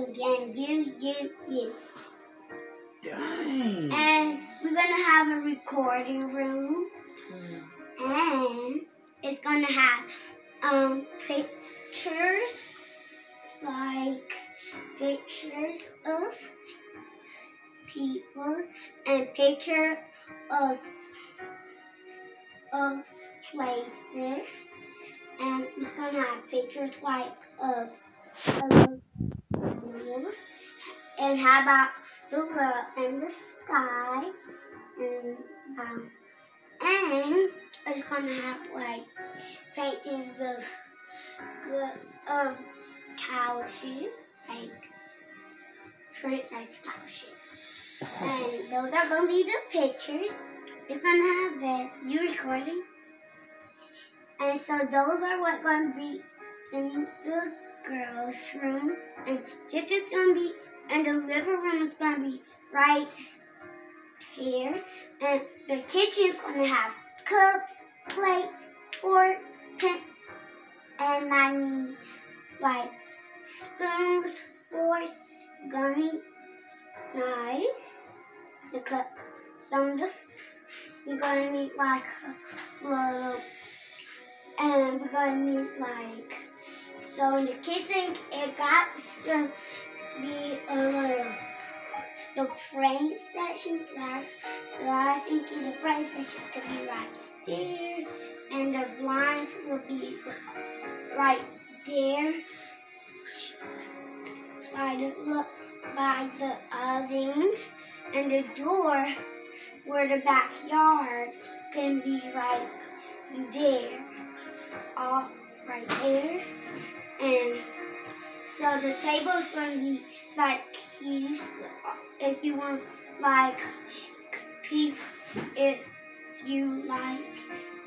again. You, you, you. Dang. And we're gonna have a recording room. Mm. And it's gonna have um pictures like pictures of people and picture of of places and it's gonna have pictures like of of and how about the world and the sky and um and it's gonna have like paintings of of couches, like princess couches. And those are gonna be the pictures. It's gonna have this. You recording? And so those are what gonna be in the girls' room. And this is gonna be and the living room is gonna be right here. And the kitchen's gonna have cups, plates, forks, and I mean like spoons, forks, gummy, knives, the cup, some of we're gonna need like a little, and we're gonna need like so in the kitchen it got to be a little the brain station class. So I think the praise that she could be right there, and the blinds will be right there. By the by the oven, and the door where the backyard can be right there, all right there, and so the table is gonna be like huge. If you want like if you like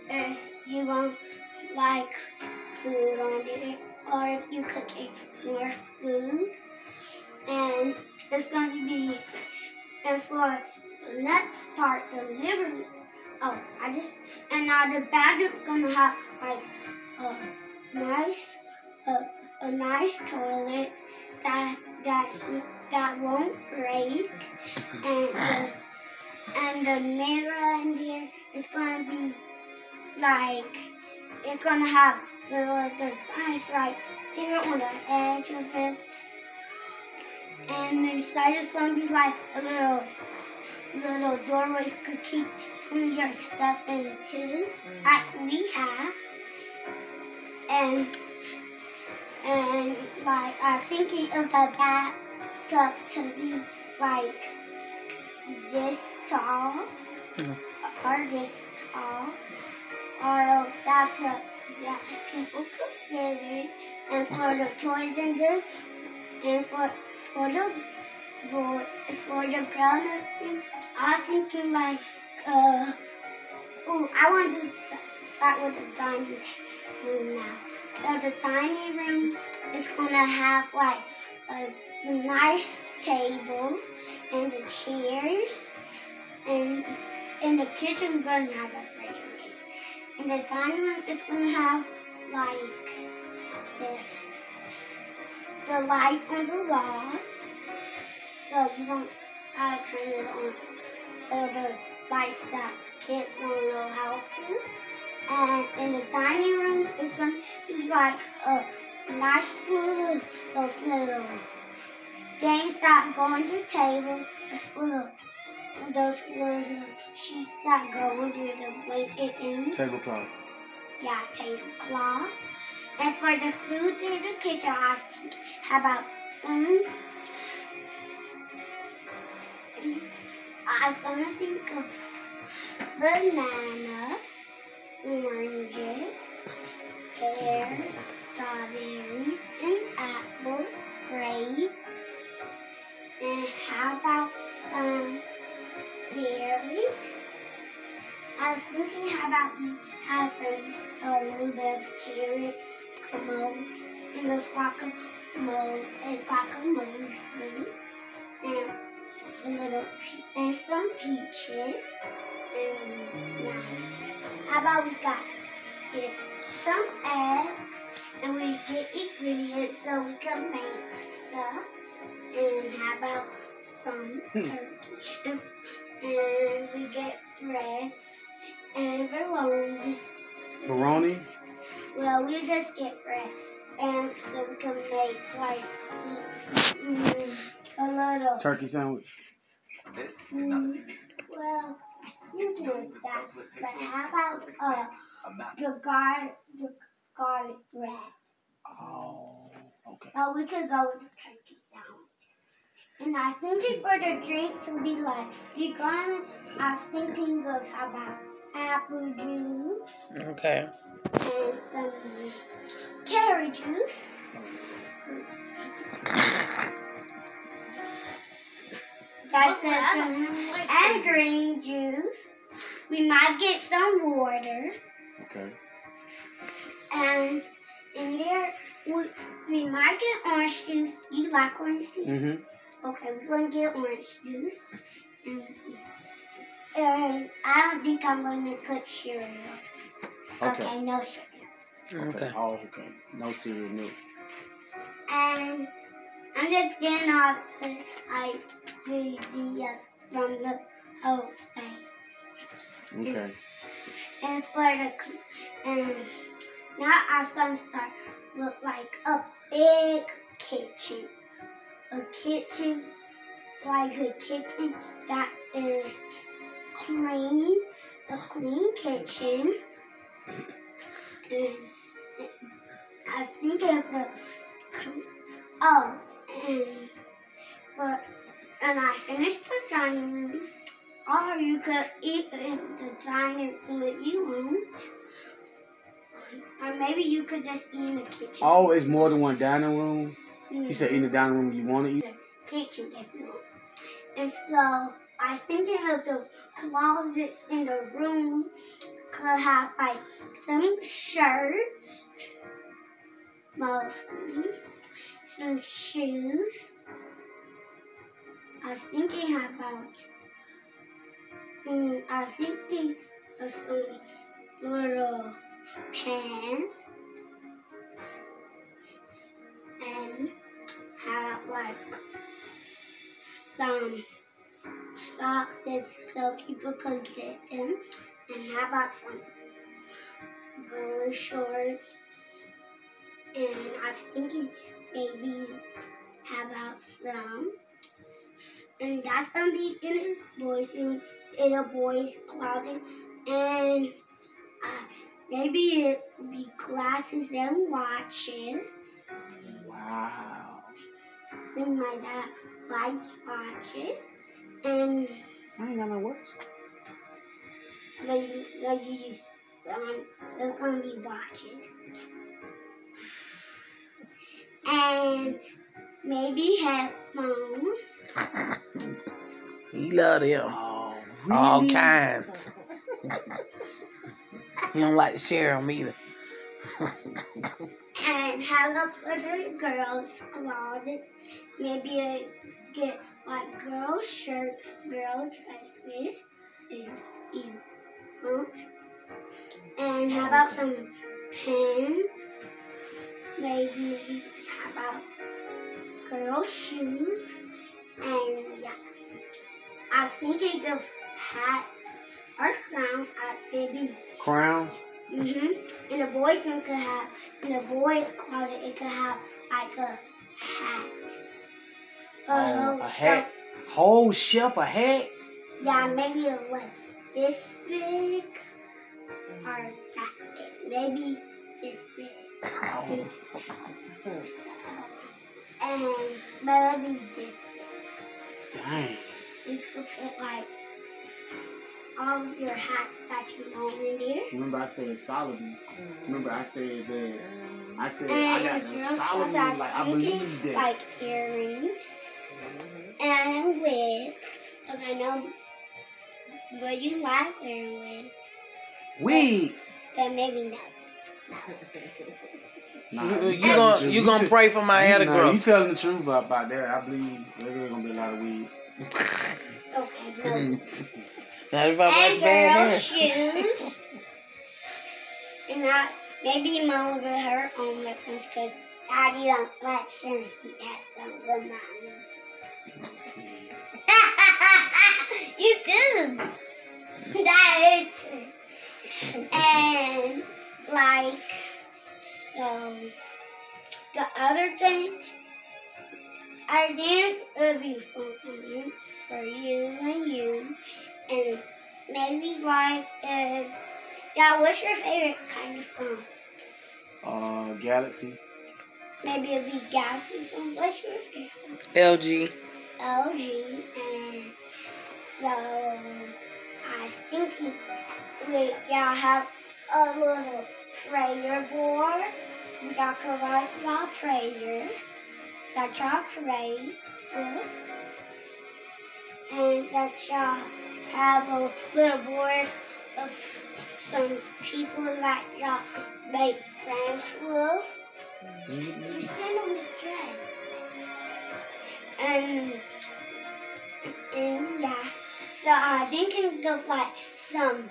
if you want like food on it or if you cooking more food. And it's going to be and for the next part the living oh I just and now the bathroom gonna have like a nice a, a nice toilet that that's that won't break. And the, and the mirror in here is gonna be like it's gonna have the the eyes right here on the edge of it. And the side is gonna be like a little little doorway you could keep some of your stuff in too mm. like we have. And and like I'm thinking of the bathtub to be like this tall Mhm. or this tall or a bathtub that people could fit in and for the toys and the and for for the boy for the grown up thing I was thinking like uh oh I want to start with the dining room now. The dining room is gonna have like a nice table and the chairs and in the kitchen gonna have a refrigerator. And the dining room is gonna have like this the light on the wall. So you don't gotta turn it on or the lights that kids don't know how to. And in the dining room it's going to be like a nice little, those little things that go on the table. It's little, those little sheets that go under the blanket in. Tablecloth. Yeah, tablecloth. And for the food in the kitchen, I think how about some? I was gonna think of bananas, oranges, pears, strawberries, and apples, grapes. And how about some berries? I was thinking how about we have some a little bit of carrots, guacamole, and those guacamole and guacamole fruit, and a little and some peaches, and yeah. How about we got get some eggs, and we get ingredients so we can make stuff, And how about some turkey? And, and we get bread and bologna. Baroni? Well, we just get bread, and so we can make like mm, a little. Turkey sandwich? This is Mm, not TV. well, I think it's that. But how about uh I'm the garlic, the garlic bread? Oh, okay. Oh, we could go with the turkey sandwich. And I think thinking for the drinks would be like we gonna. I was thinking of how about apple juice Okay. and some carrot juice. That's it. And green juice. We might get some water. Okay. And in there, we, we might get orange juice. You like orange juice? Mm-hmm. Okay, we're gonna get orange juice. And, and I don't think I'm gonna put cereal. Okay. no cereal. Okay. Oh, okay. No cereal milk. And I'm just getting off the I uh, from the whole thing. Okay. And for the and now I'm gonna start look like a big kitchen. A kitchen like a kitchen that is clean. A clean kitchen. And I was thinking of the oh and for and I finished the dining room. Or you could eat in the dining room if you want. Or maybe you could just eat in the kitchen. Oh, it's more than one dining room? You said in the dining room you want to eat? The kitchen if you want. And so I thinking of the closets in the room could have like some shirts, mostly, some shoes. I was thinking about, mm, I was thinking of some little pants and have like some socks so people could get them. And how about some blue shorts? And I was thinking maybe how about some. And that's gonna be in a boys' room, in a boys' closet. And uh, maybe it'll be glasses and watches. Wow. Then my dad likes watches. And I ain't got no watch. Like, like you used to. Um, so it's gonna be watches. And maybe headphones. He love them. Oh, All kinds. he don't like to share them either. And have up for the girls' closets. Maybe uh, get like girl shirts, girl dresses. If you want. And how about some pens? Maybe how about girl shoes? And yeah. I was thinking of hats or crowns at maybe Crowns? Mm-hmm. In a boy room could have, in a boy closet, it could have like a hat. A whole a shelf. hat. Whole shelf of hats? Yeah, maybe a like this big or that big. Maybe this big. And maybe this big. Dang. You could put like all of your hats that you own in there. Remember I said Solomon. Mm-hmm. Remember I said that. Mm-hmm. I said I got your the Solomon. got Like I believe that. like earrings mm-hmm. and wigs. Cause I know what you like wearing wigs, Wigs. but maybe not. Nah, You, telling you gonna truth. you gonna pray for my hair to you, nah, grow? You telling the truth about that? I believe there's gonna be a lot of weeds. Okay, no. Not if I and bad girl hair. shoes. and I, maybe mom with her own reference because Daddy don't like sharing that from the mommy. you do. Like so the other thing I think it would be fun for me, for you and you, and maybe like uh, yeah, what's your favorite kind of phone? Uh, Galaxy. Maybe it'd be Galaxy phone. What's your favorite phone? LG. LG, and so I was thinking we y'all have a little prayer board. We got y'all prayers that y'all pray with, and that y'all have a little board of some people that y'all make friends with. You send them the dress. And, and yeah, so I thinking of like some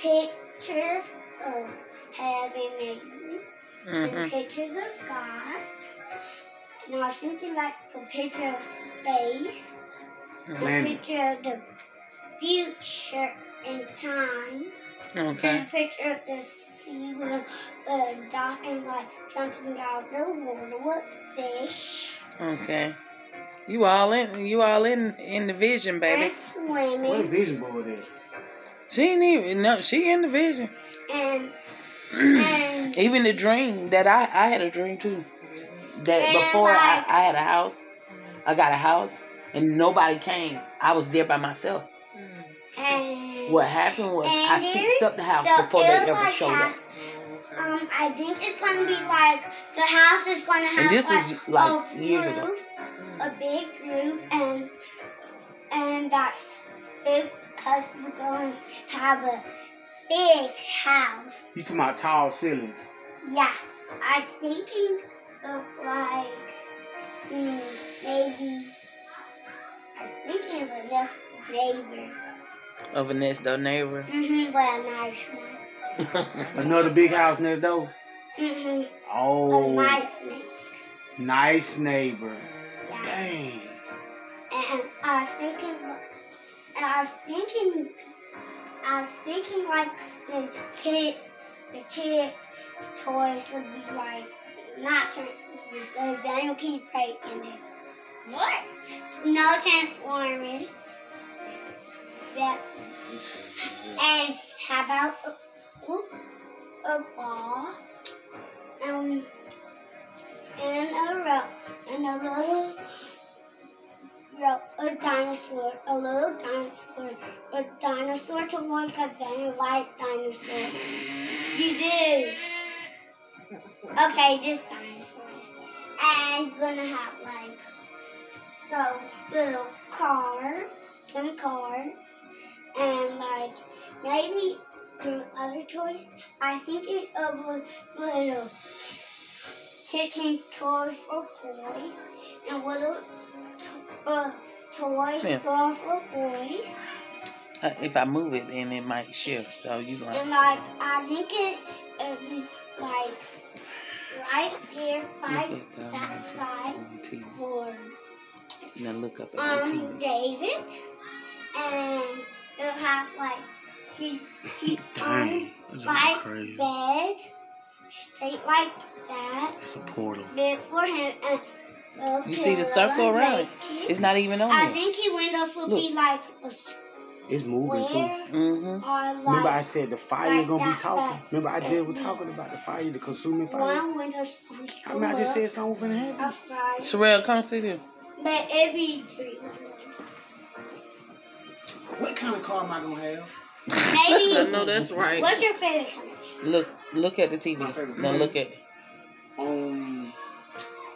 pictures of heaven maybe, and hmm pictures of God. And I was thinking like a picture of space, a Planet. picture of the future and time. And Okay. a picture of the sea with a dolphin like jumping out the water with fish Okay. You all in? You all in in the vision, baby? and What a swimming vision board is. She ain't even no. She in the vision. and and even the dream that I I had a dream too. That before I, I had a house, I got a house and nobody came. I was there by myself. and What happened was I fixed up the house so before they ever like showed up. Um, I think it's gonna be like the house is gonna have And this like, was like a years ago. roof, a big roof, and and that's big because we're going to have a big house. You talking about tall ceilings? Yeah, I was thinking of like mm, maybe I was thinking of a next neighbor. Of a next door neighbor. Mm-hmm, but a nice one. Another big house next door. Mm-hmm, a Oh, nice neighbor. nice neighbor. Yeah. Dang. And I was thinking, and I was thinking, I was thinking like the kids, the kid toys would be like not Transformers, because then you'll keep breaking it. What? No Transformers. That and how about a, oop, a ball and and a rope and a little a dinosaur, a little dinosaur, a dinosaur toy because then you like dinosaurs. You do. Okay, just dinosaurs. And you're gonna have like so little cars, some cars, and like maybe the other toys. I think it uh, of a little kitchen toys for boys and little to- uh, toy Yeah. store for boys. Uh, if I move it, then it might shift. So you gonna. And like I think it be like right there by at that side TV. Now look up at the um TV. David and it'll have like he he Dang. Crazy. bed straight like that It's a portal. bed for him and a You see the circle and around it? It's not even on I there. think his windows will Look. be like a It's moving too. Mm-hmm. like Remember I said the fire like gonna be talking? but- Remember I just was talking about the fire, the consuming fire? one window. I mean I just said something finna happen. outside, Sherelle, come sit here. but every three windows. What kind of car am I gonna have? Maybe. I know that's right. What's your favorite color? Look, look at the TV. My favorite Now color. look at. Um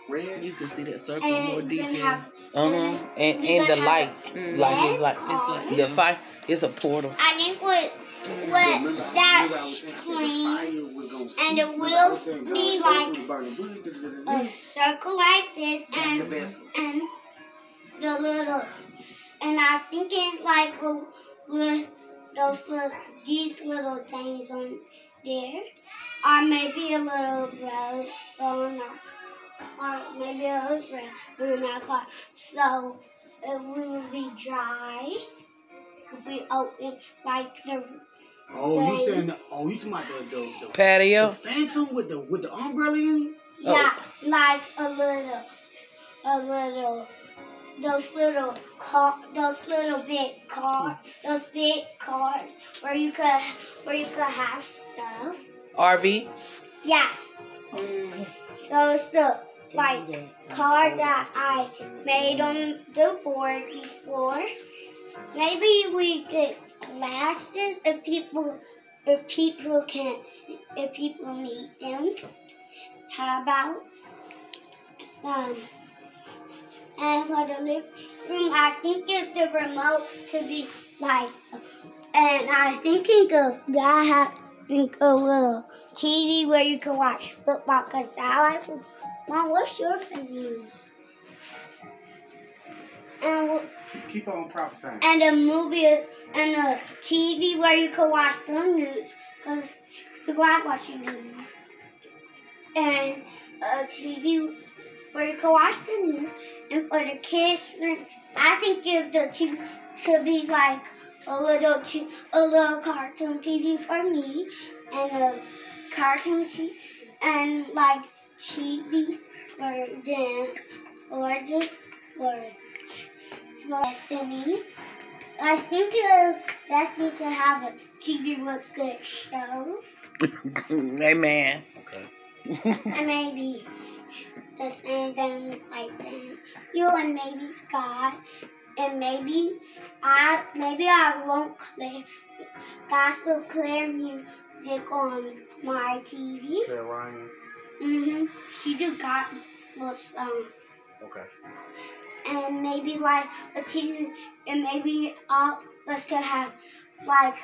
red? You can see that circle And more detail. have- Uh huh. And and the light, Mm. like it's like It's like- the fire. It's a portal. I think what what I- remember I that's was saying, I said the clean. fire was gonna And speak. the Remember I wheels was saying God be like it A circle like this That's the and best. and the little and I was thinking like a, li- those little these little things on there, or maybe a little road going up or maybe a hood rail in our car. So it will be dry if we open like the Oh, you Dang. saying? The, oh, you talking about the the, the, the Patio. phantom with the with the umbrella in oh. yeah, like a little, a little. Those little car, those little big car, hmm. those big cars where you could, where you could have stuff. RV. Yeah. Hmm. So it's the like car that I made on the board before. Maybe we get glasses if people if people can't see, if people need them. How about some? And for the living room, I think if the remote to be like, and I was thinking of that having a little TV where you can watch football because I like football. Mom, what's your favorite? And? Keep on prophesying. and a movie and a TV where you can watch the news because you like watching the news. And a TV where you can watch the news. And for the kids, I think if the TV should be like a little t- a little cartoon TV for me and a cartoon TV and like TV for them or the for Destiny. I think uh, Destiny to have a TV with good shows. Amen. Okay. and maybe the same thing like that. You and maybe God. And maybe I maybe I won't play gospel clear music on my TV. Claire Ryan. Mhm. She do gospel song. Okay. and maybe like a TV, and maybe all of us could have like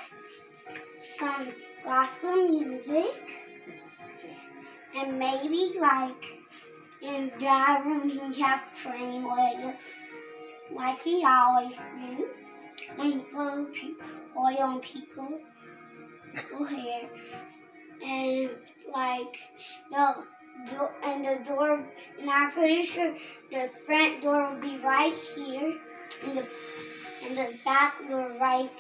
some gospel music, and maybe like in that room he have praying oil, like he always do, when he put oil on people, hair, and like the door and the door, and I'm pretty sure the front door will be right here, and the and the back door right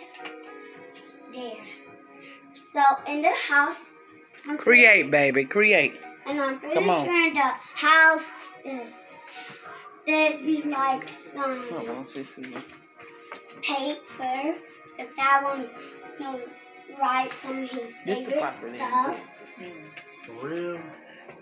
there. So in the house, I'm pretty- Create, baby. Create. and I'm pretty Come on. sure in the house there there'd be like some Uh-oh, just see. paper. If that one, write some of his This the favorite property. stuff. For real?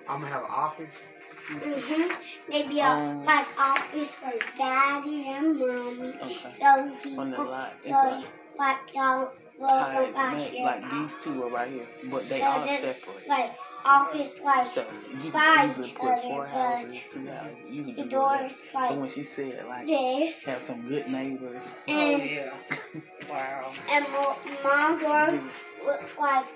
I'm gonna have an office. hmm Maybe a Um, like office for daddy and mommy. Okay. So he On the so lot. It's like like y'all will high will not Like these two are right here, but they So are this- separate. like office like So you by can either each put other, four houses, two houses. You can the do doors whatever. But when like she said like this have some good neighbors. and yeah. Wow. and mo- mom door with like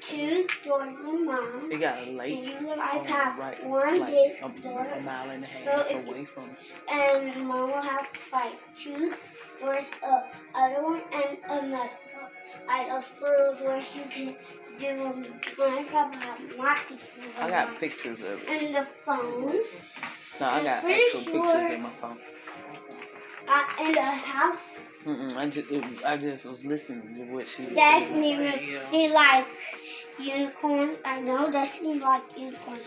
two doors with mom. They got a And you on like have right, one like big a, door a mile and a half So away from us. and mom will have like two doors, uh, other one and another I Like those doors you can do I got my pictures I of got pictures of it. and the phones. No, I got actual sure- pictures in my phone. Uh, in the house, Mm-mm, I just it, I just was listening to what she was that's saying. me. with- They like unicorns. I know that's me like unicorns.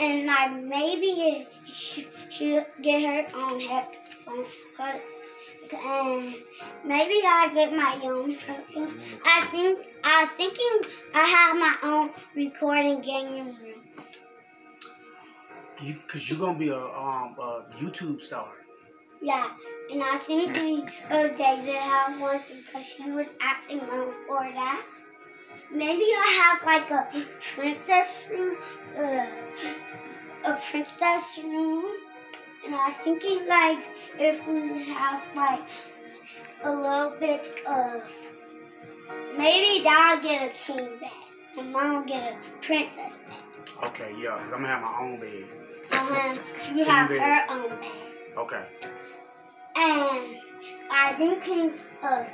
And like maybe it, she she get her own headphones, but and maybe I get my own headphones. I think I was thinking I have my own recording gaming room. You, cause you're gonna be a um a YouTube star. Yeah, and I think we uh, David have one because she was asking mom for that. Maybe I have like a princess room, uh, a princess room, and I was thinking like if we have like a little bit of maybe Dad get a king bed and Mom get a princess bed. Okay, yeah, cause I'm gonna have my own bed. Uh-huh. She have bed. her own bed. Okay. And I think king, uh,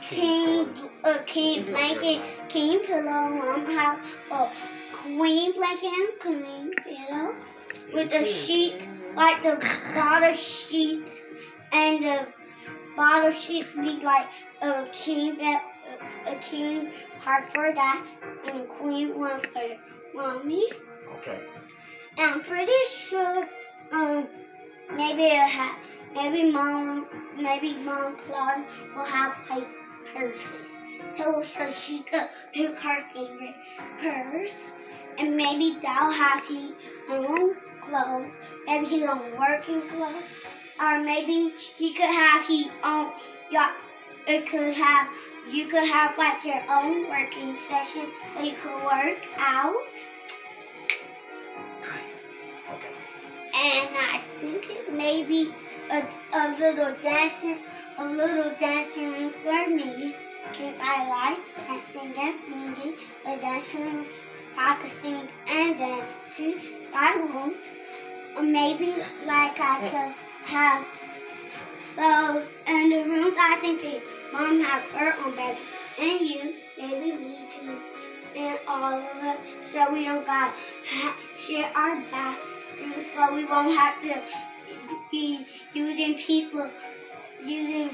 king, uh, king blanket, king pillow. Mom have a queen blanket and queen pillow with a sheet, like the bottom sheet, and the bottom sheet be like a king bed, a, a king part for that, and a queen one for mommy. Okay. And I'm pretty sure, um, maybe it'll have, maybe mom, maybe mom Claude will have like purse. So, so she could pick her favorite purse. And maybe Dal has his own clothes. Maybe his own working clothes. Or maybe he could have his own, yeah, it could have, you could have like your own working session so you could work out. Okay. And I think it may be a, a little dancing, a little dancing for me, since I like dancing and singing, a dancing room, practicing and dancing. So I won't. Or maybe like I could have. So in the room, I think that mom has her own bedroom, and you, maybe me too, and all of us, so we don't got ha- share our bathroom, so we won't have to using people using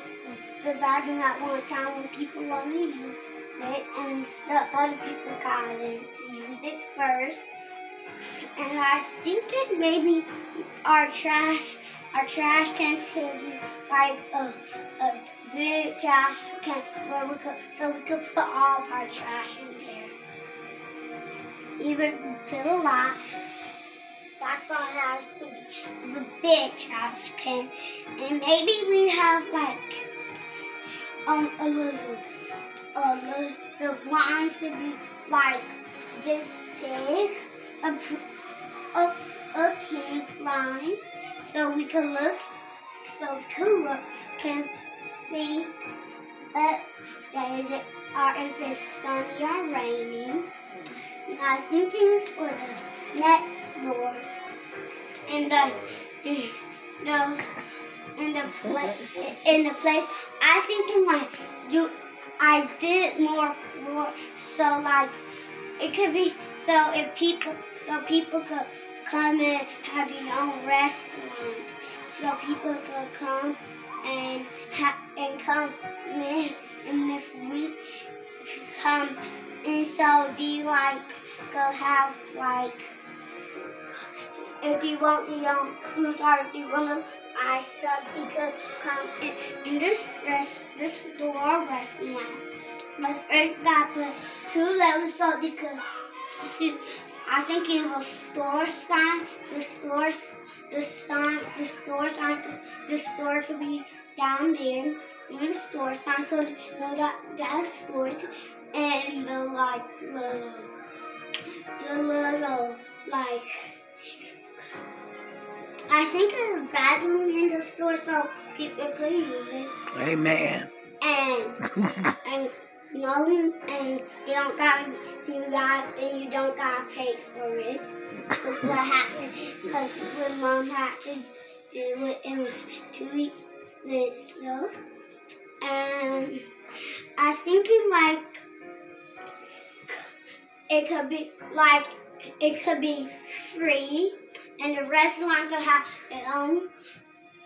the bathroom at one time when people use it, and the other people got in to use it first. And I think that maybe our trash, our trash can could be like a, a big trash can where we could, so we could put all of our trash in there. Even put a lot. I was thinking. The big trash can. And maybe we have like um a little a little the blinds to be like this big. A a, a king line. So we can look so we can look can see there is it or if it's sunny or raining. And I thinking for the next door. In the the in the place in the place. I thinking like you I did more more so like it could be so if people so people could come and have their own restaurant. So people could come and ha- and come in. And if we come and so they like go have like if you want the um food or if you wanna buy stuff you could come in, in this rest this store restaurant. But first I put two levels so they could see I think it was store sign, the store the sign the store sign the store could be down there in the store sign so you know that that stores and the like little the little like I think it's a bathroom in the store so people could use it Amen. and and no and you don't got you got and you don't got to pay for it. That's what happened because when mom had to do it, it was too expensive. And I think it like it could be like it could be free, and the restaurant could have their own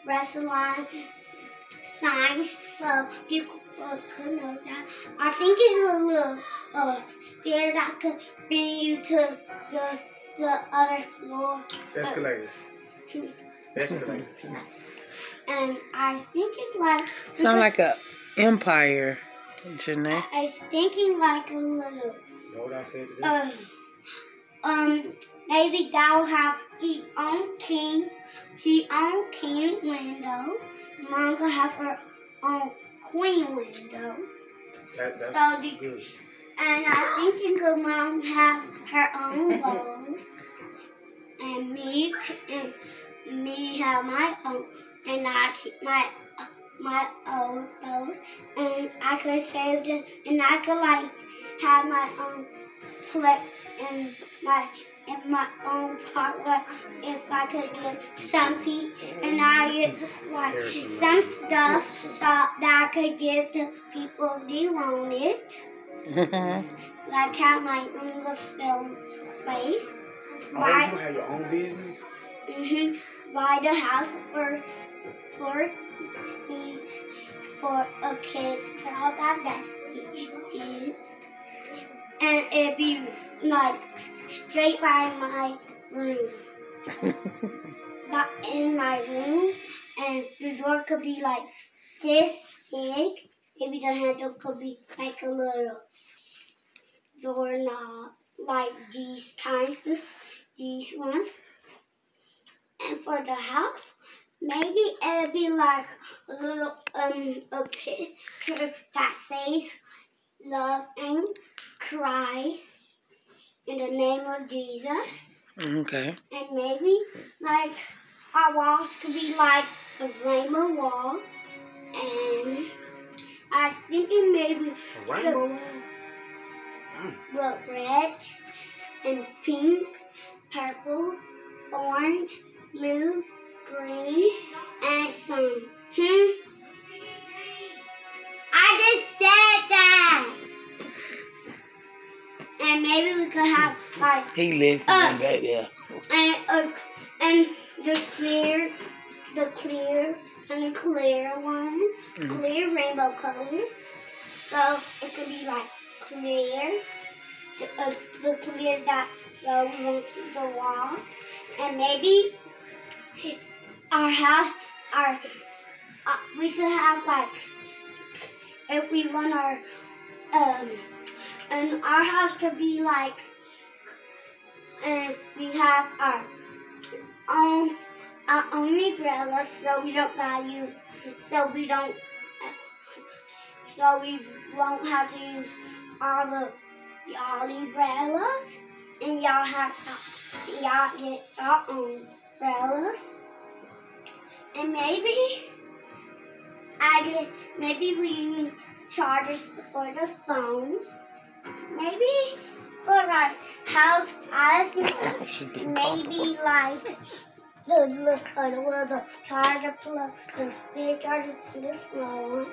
restaurant signs so people could know that. I think it's a little uh, stair that could bring you to the the other floor. Escalator. Escalator. And I think it's like Sound like a empire, Janae. I was thinking like a little You Know what I said today? uh, um maybe thou have his own king, his own king window. Mom could have her own queen window. that, that's so the- good. And I think good mom have her own bowl. And me and me have my own and I keep my my own those and I could save them and I could like have my own plate and my in my own where if I could get some people and I get like some stuff that I could give to people if they want it. Like have my own little film place. Oh, Buy, you have your own business? mhm, buy the house for for needs for a kid's child that destiny. And it'd be like straight by my room. Not in my room. And the door could be like this big. Maybe the handle could be like a little doorknob, like these kinds, this, these ones. And for the house, maybe it'd be like a little um a picture that says love and Christ in the name of Jesus. Okay. And maybe like our walls could be like a rainbow wall. And I think it maybe A rainbow wall? look red and pink, purple, orange, blue, green, and some. Hmm? I just said that. And maybe we could have like He listening Uh. back there. and uh, and the clear, the clear and the clear one, Mhm. clear rainbow color. So it could be like clear, the, uh, the clear dots so we won't see the wall, and maybe our house, our uh, we could have like if we want our um, and our house could be like and we have our own our own umbrella so we don't gotta so we don't so we won't have to use all the y'all umbrellas and y'all have y'all get your own umbrellas. And maybe I maybe we use chargers for the phones maybe for our house I think Should be maybe like the or the charger plug, the big charger to the small one.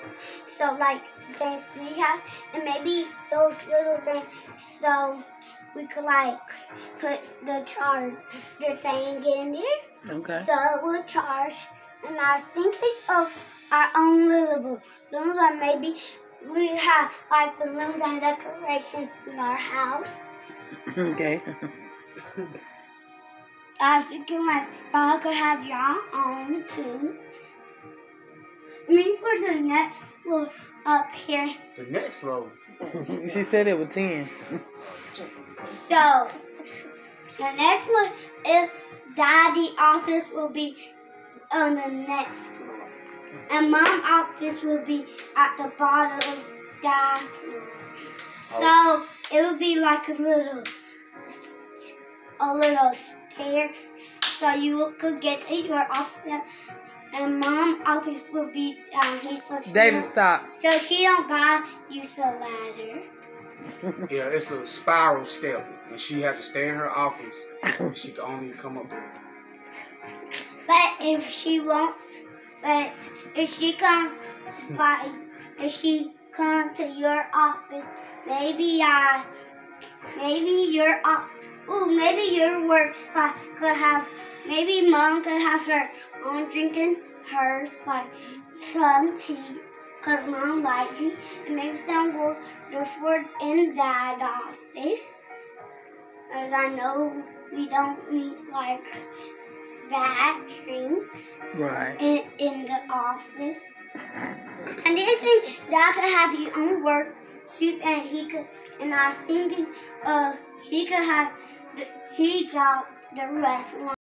So like things we have, and maybe those little things, so we could like put the charger thing in there, Okay. so it will charge. And I was thinking of our own little balloons, or maybe we have like balloons and decorations in our house. Okay. I was thinking like y'all could have your own too. I mean for the next floor up here. The next floor. she said it was ten. So the next one if daddy office will be on the next floor. And mom office will be at the bottom of that floor. So it would be like a little a little stair so you could get to your office and mom office will be down here so she David, don't- stop. so she don't gotta use a ladder. Yeah, it's a spiral step. And she had to stay in her office. and she could only come up there. But if she won't, but if she come by, if she come to your office, maybe I, maybe your ooh, maybe your work spot could have, maybe mom could have her own drinking hers like some tea, cause mom likes tea, and maybe some will for in that office, as I know we don't need like bad drinks Right. in, in the office. And the other thing, Dad could have his own work suit and he could, and I was thinking, uh, he could have, the, he job the restaurant.